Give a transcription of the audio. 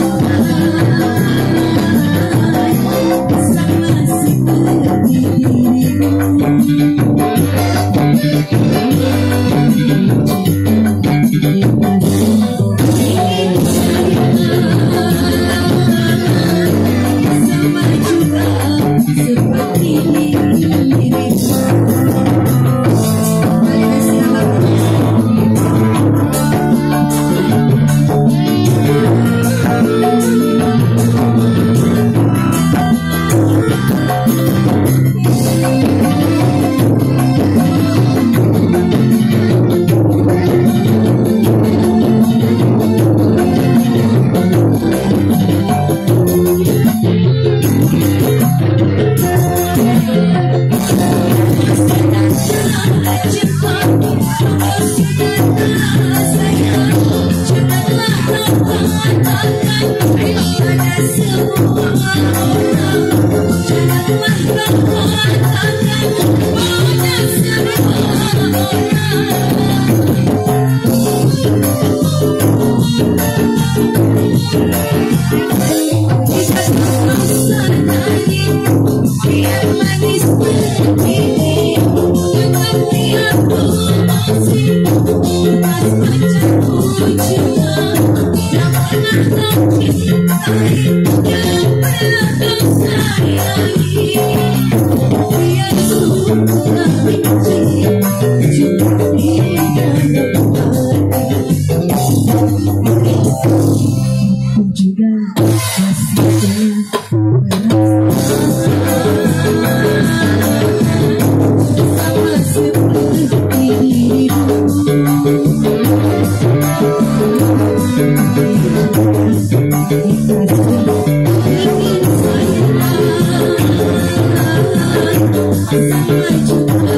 Thank you. I'm Oh, I'm